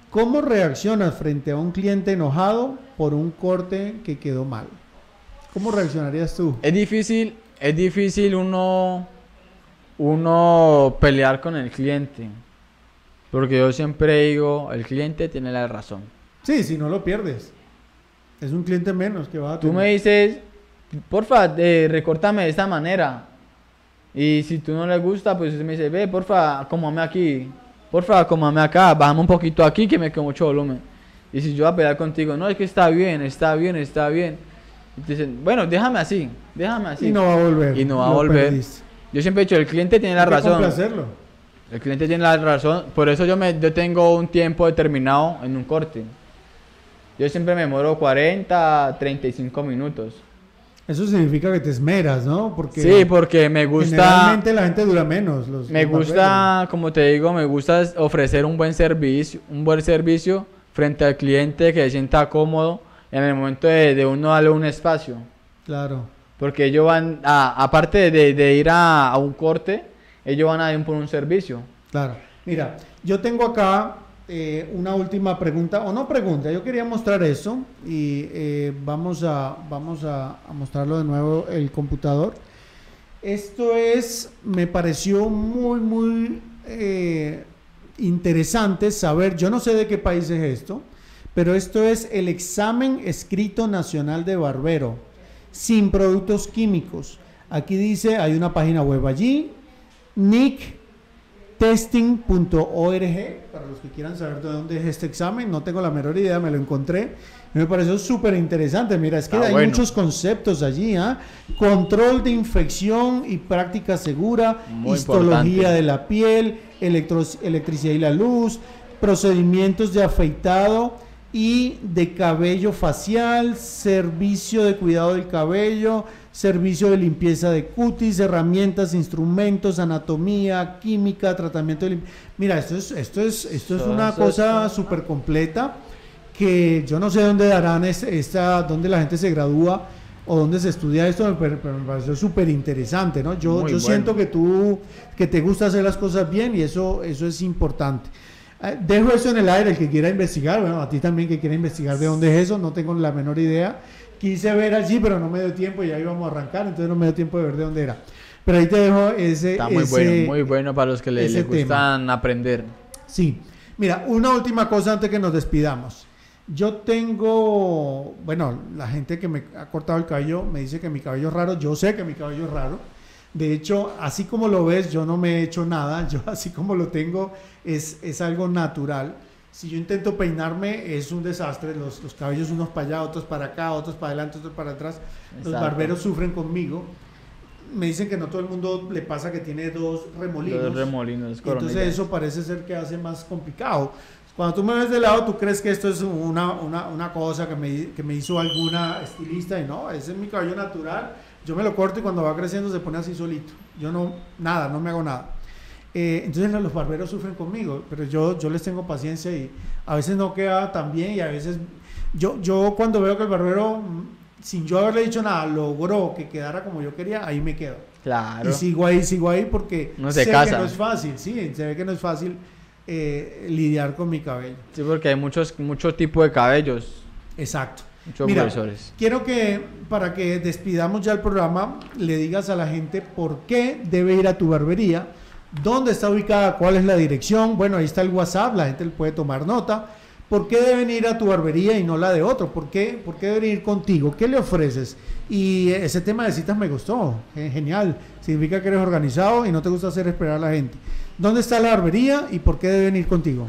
¿cómo reaccionas frente a un cliente enojado por un corte que quedó mal? ¿Cómo reaccionarías tú? Es difícil, es difícil uno, uno pelear con el cliente. Porque yo siempre digo, el cliente tiene la razón. Sí, si no lo pierdes. Es un cliente menos que va a Tú tener. me dices, porfa, eh, recórtame de esta manera. Y si tú no le gusta, pues me dice, ve, porfa, acomódame aquí. Porfa, acomódame acá, bájame un poquito aquí que me quedo mucho volumen. Y si yo voy a pelear contigo, no, es que está bien, está bien, está bien. Dicen, bueno, déjame así, déjame así. Y no va a volver. Y no va a volver. perdiste. Yo siempre he dicho, el cliente tiene la Hay que razón. complacerlo. El cliente tiene la razón. Por eso yo, me, yo tengo un tiempo determinado en un corte. Yo siempre me demoro 40, 35 minutos. Eso significa que te esmeras, ¿no? Porque Sí, porque me gusta, generalmente la gente dura menos. Los, me los gusta, como te digo, me gusta ofrecer un buen servicio, un buen servicio frente al cliente que se sienta cómodo en el momento de, de uno darle un espacio. Claro. Porque ellos van, a- aparte de, de ir a, a un corte, ellos van a ir por un servicio. Claro. Mira, yo tengo acá eh, una última pregunta, o no pregunta, yo quería mostrar eso y eh, vamos, a, vamos a, a mostrarlo de nuevo el computador. Esto es, me pareció muy, muy eh, interesante saber, yo no sé de qué país es esto, pero esto es el examen escrito nacional de barbero, sin productos químicos. Aquí dice, hay una página web allí, Nick testing.org para los que quieran saber de dónde es este examen. No tengo la menor idea, me lo encontré. Me pareció súper interesante. Mira, es que Ah, hay bueno. muchos conceptos allí. ¿ah? Control de infección y práctica segura, Muy histología importante. de la piel, electricidad y la luz, procedimientos de afeitado y de cabello facial, servicio de cuidado del cabello, servicio de limpieza de cutis, herramientas, instrumentos, anatomía, química, tratamiento de lim- Mira, esto es, esto es, esto es una cosa súper completa que yo no sé dónde darán es- esta, dónde la gente se gradúa o dónde se estudia esto, pero, me pareció súper interesante, ¿no? Yo, yo siento que tú, que te gusta hacer las cosas bien y eso, eso es importante. Eh, dejo eso en el aire, el que quiera investigar, bueno, a ti también que quiera investigar de dónde es eso, no tengo la menor idea. Quise ver allí, pero no me dio tiempo y ya íbamos a arrancar, entonces no me dio tiempo de ver de dónde era. Pero ahí te dejo ese. Está muy bueno, muy bueno para los que les gustan aprender. Sí. Mira, una última cosa antes que nos despidamos. Yo tengo, bueno, la gente que me ha cortado el cabello me dice que mi cabello es raro. Yo sé que mi cabello es raro. De hecho, así como lo ves, yo no me he hecho nada. Yo así como lo tengo, es, es algo natural. Si yo intento peinarme, es un desastre. Los, los cabellos unos para allá, otros para acá, otros para adelante, otros para atrás. Los barberos sufren conmigo me dicen que no todo el mundo le pasa que tiene dos remolinos. Dos remolinos, Entonces eso parece ser que hace más complicado. Cuando tú me ves de lado, tú crees que esto es una, una, una cosa que me, que me, hizo alguna estilista y no, ese es mi cabello natural. Yo me lo corto y cuando va creciendo se pone así solito. Yo no, nada, no me hago nada. Eh, entonces los barberos sufren conmigo, pero yo, yo les tengo paciencia y a veces no queda tan bien y a veces yo, yo cuando veo que el barbero sin yo haberle dicho nada, logró que quedara como yo quería, ahí me quedo. Claro. Y sigo ahí, sigo ahí porque no sé que no es fácil, sí, se ve que no es fácil eh, lidiar con mi cabello. Sí, porque hay muchos, muchos tipos de cabellos. Exacto. Muchos profesores. Quiero que, para que despidamos ya el programa, le digas a la gente por qué debe ir a tu barbería, dónde está ubicada, cuál es la dirección. Bueno, ahí está el WhatsApp, la gente puede tomar nota ¿Por qué deben ir a tu barbería y no la de otro? ¿Por qué, ¿Por qué deben ir contigo? ¿Qué le ofreces? Y ese tema de citas me gustó. Genial. Significa que eres organizado y no te gusta hacer esperar a la gente. ¿Dónde está la barbería y por qué deben ir contigo?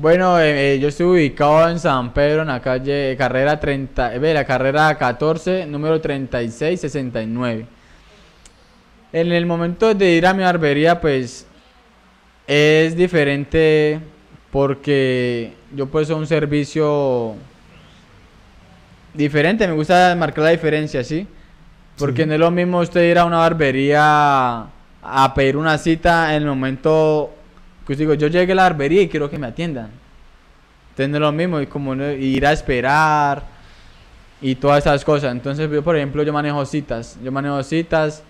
Bueno, eh, eh, yo estoy ubicado en San Pedro, en la calle carrera 30, eh, la carrera 14, número 3669. En el momento de ir a mi barbería, pues es diferente porque yo pues un servicio diferente, me gusta marcar la diferencia, ¿sí? Porque no es lo mismo usted ir a una barbería a pedir una cita en el momento usted digo, yo llegué a la barbería y quiero que me atiendan. Entonces no es lo mismo, es como ir a esperar y todas esas cosas. Entonces yo, por ejemplo, yo manejo citas, yo manejo citas,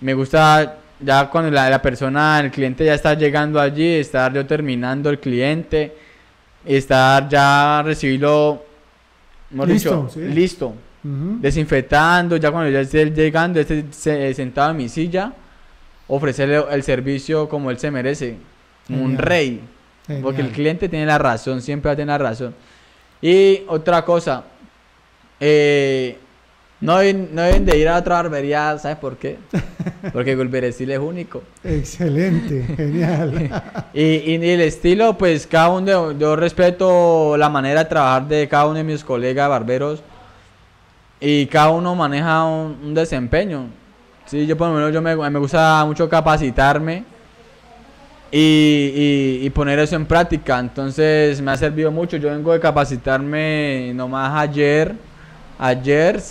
me gusta ya cuando la, persona, el cliente ya está llegando allí, estar yo terminando el cliente, estar ya recibirlo, listo, listo, desinfectando, ya cuando ya esté llegando, esté sentado en mi silla, ofrecerle el servicio como él se merece, como un rey, porque el cliente tiene la razón, siempre va a tener la razón. Y otra cosa, eh, no, no deben de ir a otra barbería, ¿sabes por qué? Porque Gulberesil es único. Excelente, genial. y, y, el estilo, pues cada uno, yo respeto la manera de trabajar de cada uno de mis colegas barberos y cada uno maneja un, desempeño. Sí, yo por lo menos yo me, me gusta mucho capacitarme y, y, poner eso en práctica. Entonces me ha servido mucho. Yo vengo de capacitarme nomás ayer Ayer,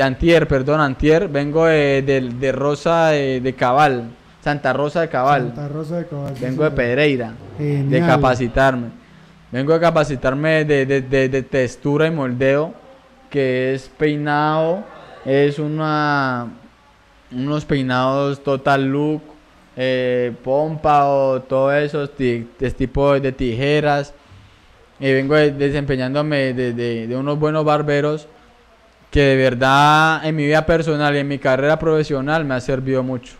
antier, perdón, antier, vengo de, Rosa de, Cabal, Santa Rosa de Cabal. Santa Rosa de Cabal. Vengo de Pereira, de capacitarme. Vengo de capacitarme de, textura y moldeo, que es peinado, es una unos peinados total look, eh, pompa o todo eso, tipo de tijeras y vengo desempeñándome de, unos buenos barberos que de verdad en mi vida personal y en mi carrera profesional me ha servido mucho.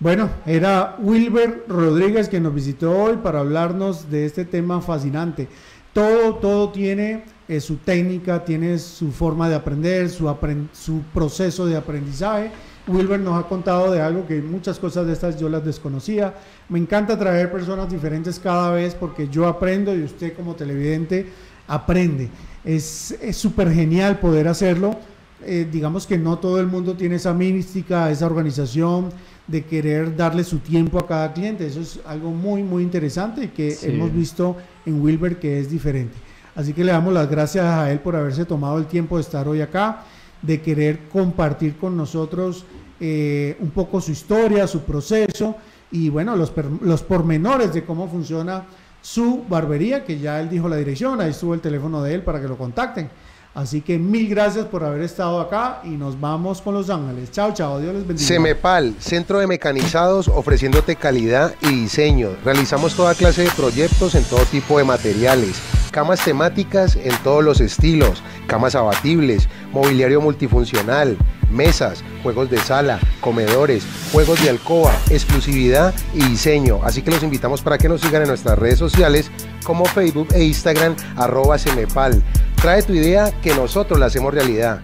Bueno, era Wilber Rodríguez que nos visitó hoy para hablarnos de este tema fascinante. Todo, todo tiene eh, su técnica, tiene su forma de aprender, su, su proceso de aprendizaje Wilber nos ha contado de algo que muchas cosas de estas yo las desconocía. Me encanta traer personas diferentes cada vez porque yo aprendo y usted como televidente aprende. Es súper genial poder hacerlo. Eh, digamos que no todo el mundo tiene esa mística, esa organización de querer darle su tiempo a cada cliente. Eso es algo muy, muy interesante y que hemos visto en Wilber que es diferente. Así que le damos las gracias a él por haberse tomado el tiempo de estar hoy acá, de querer compartir con nosotros eh, un poco su historia, su proceso y bueno, los, los pormenores de cómo funciona su barbería, que ya él dijo la dirección, ahí estuvo el teléfono de él para que lo contacten. Así que mil gracias por haber estado acá y nos vamos con Los Ángeles. Chao, chao, Dios les bendiga. Semepal, Centro de Mecanizados, ofreciéndote calidad y diseño. Realizamos toda clase de proyectos en todo tipo de materiales. Camas temáticas en todos los estilos, camas abatibles, mobiliario multifuncional, mesas, juegos de sala, comedores, juegos de alcoba, exclusividad y diseño. Así que los invitamos para que nos sigan en nuestras redes sociales como Facebook e Instagram arroba Semepal. Trae tu idea que nosotros la hacemos realidad.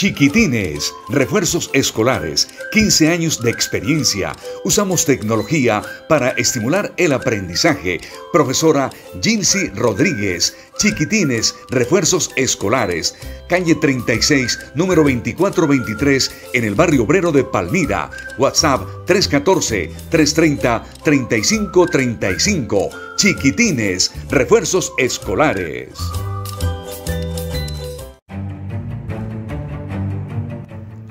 Chiquitines, refuerzos escolares, 15 años de experiencia. Usamos tecnología para estimular el aprendizaje. Profesora Jinsi Rodríguez, Chiquitines, refuerzos escolares. Calle 36, número 2423, en el barrio obrero de Palmira. WhatsApp 314-330-3535. Chiquitines, refuerzos escolares.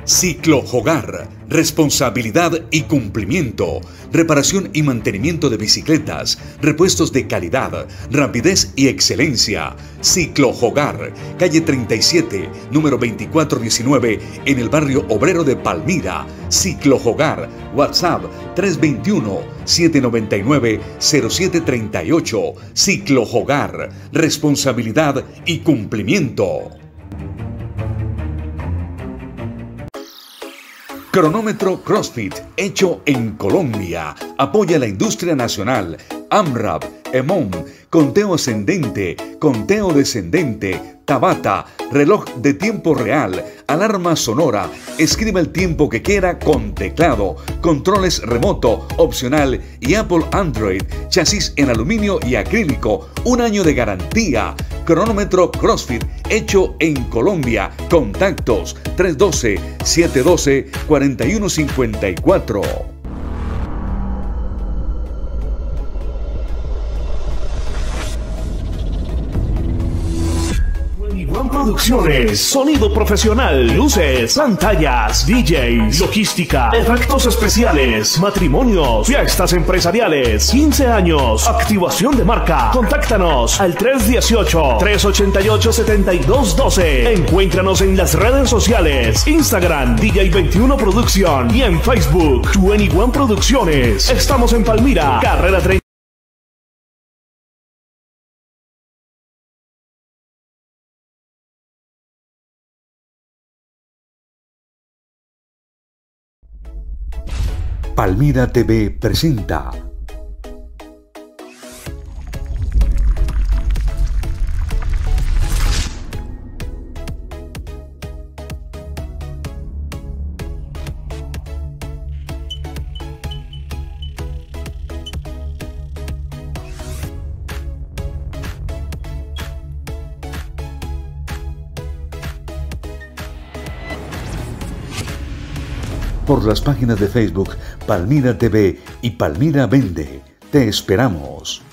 Ciclo Hogar, responsabilidad y cumplimiento, reparación y mantenimiento de bicicletas, repuestos de calidad, rapidez y excelencia. Ciclo Hogar, calle 37, número 2419, en el barrio obrero de Palmira. Ciclo Hogar, WhatsApp 321-799-0738. Ciclo Hogar, responsabilidad y cumplimiento. Cronómetro CrossFit, hecho en Colombia. Apoya la industria nacional. AMRAP, EMON, conteo ascendente, conteo descendente, Tabata, reloj de tiempo real, alarma sonora, escriba el tiempo que quiera con teclado, controles remoto, opcional y Apple Android, chasis en aluminio y acrílico, un año de garantía, cronómetro CrossFit hecho en Colombia, contactos 312-712-4154. Producciones, sonido profesional, luces, pantallas, DJs, logística, efectos especiales, matrimonios, fiestas empresariales, 15 años, activación de marca. Contáctanos al 318-388-7212. Encuéntranos en las redes sociales, Instagram, DJ21 Producción y en Facebook, 21 Producciones. Estamos en Palmira, carrera 30. Palmira TV presenta las páginas de Facebook Palmira TV y Palmira Vende. Te esperamos.